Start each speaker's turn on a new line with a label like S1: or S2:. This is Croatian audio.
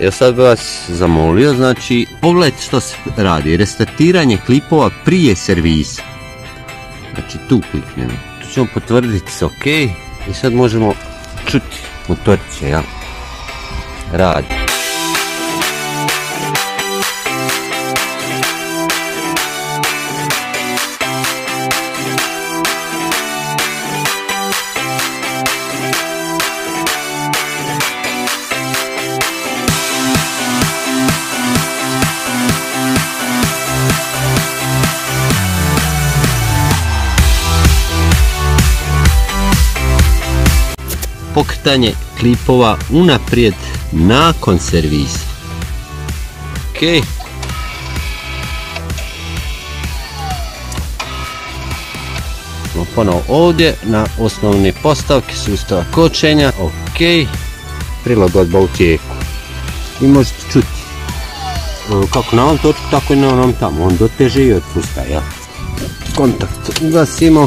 S1: Ja sad bi vas zamolio, znači, pogledajte što se radi. Restartiranje klipova prije servisa. Znači tu kliknemo. Tu ćemo potvrditi se ok. I sad možemo čuti motoriće, ja. Radi. Pokretanje klipova unaprijed nakon servisa. Ok. Smo ponovo ovdje na osnovne postavke sustava kočenja. Ok. Prilagodba u tijeku. I možete čuti e, kako na ovom točku, tako i na onom tamo. On doteže i otpusta, ja. Kontakt ugasimo.